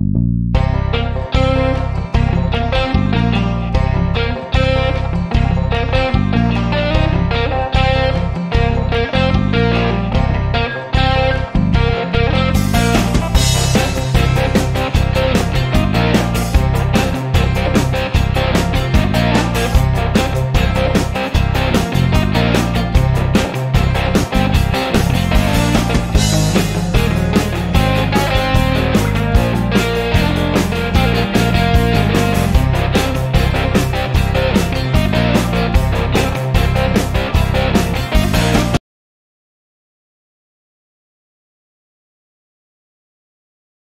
you